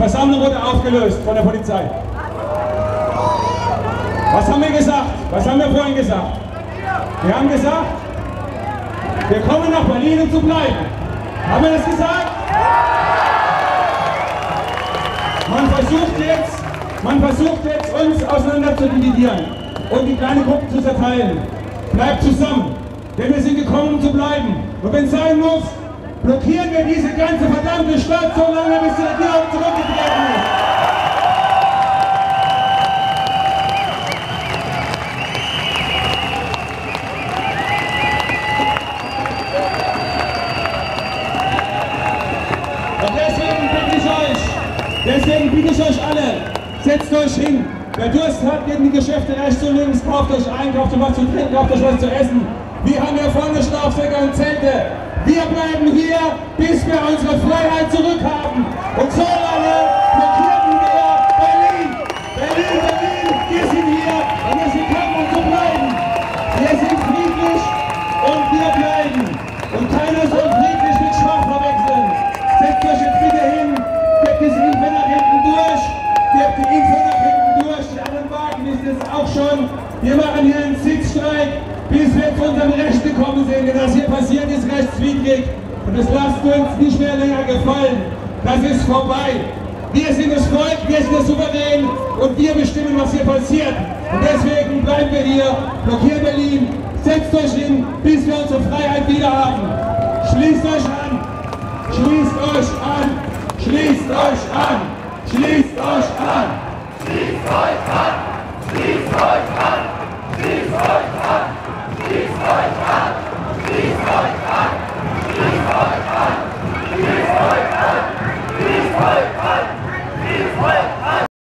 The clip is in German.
Versammlung wurde aufgelöst von der Polizei. Was haben wir gesagt? Was haben wir vorhin gesagt? Wir haben gesagt, wir kommen nach Berlin, um zu bleiben. Haben wir das gesagt? Man versucht jetzt, man versucht jetzt uns auseinander zu dividieren und die kleinen Gruppen zu zerteilen. Bleibt zusammen, denn wir sind gekommen, um zu bleiben. Und wenn es sein muss, blockieren wir diese ganze verdammte Stadt so lange, bis die Regierung zurückgetreten ist. Und deswegen bitte ich euch, deswegen bitte ich euch alle, setzt euch hin. Wer Durst hat, geht in die Geschäfte rechts und links, kauft euch ein, kauft euch was zu trinken, kauft euch was zu essen. Wir haben hier vorne Schlafsäcke und Zelte. Wir bleiben hier, bis wir unsere Freiheit zurückhaben. Und so lange blockieren wir Berlin. Berlin, Berlin, wir sind hier und wir sind gekommen, um zu bleiben. Wir sind friedlich und wir bleiben. Und keiner soll friedlich mit schwach verwechseln. Setzt euch jetzt bitte hin, gebt diese Info nach hinten durch, gebt die Info nach hinten durch. Die anderen Wagen wissen es auch schon. Wir machen hier einen Sitzstreik, bis wir zu unserem Recht gekommen sind. Denn das hier passiert ist rechtswidrig. Und das lasst uns nicht mehr länger gefallen. Das ist vorbei. Wir sind das Volk, wir sind der Souverän und wir bestimmen, was hier passiert. Und deswegen bleiben wir hier, blockieren Berlin, setzt euch hin, bis wir unsere Freiheit wieder haben. Schließt euch an, schließt euch an, schließt euch an, schließt euch an. Schließt euch an! Schließt euch an! Schließt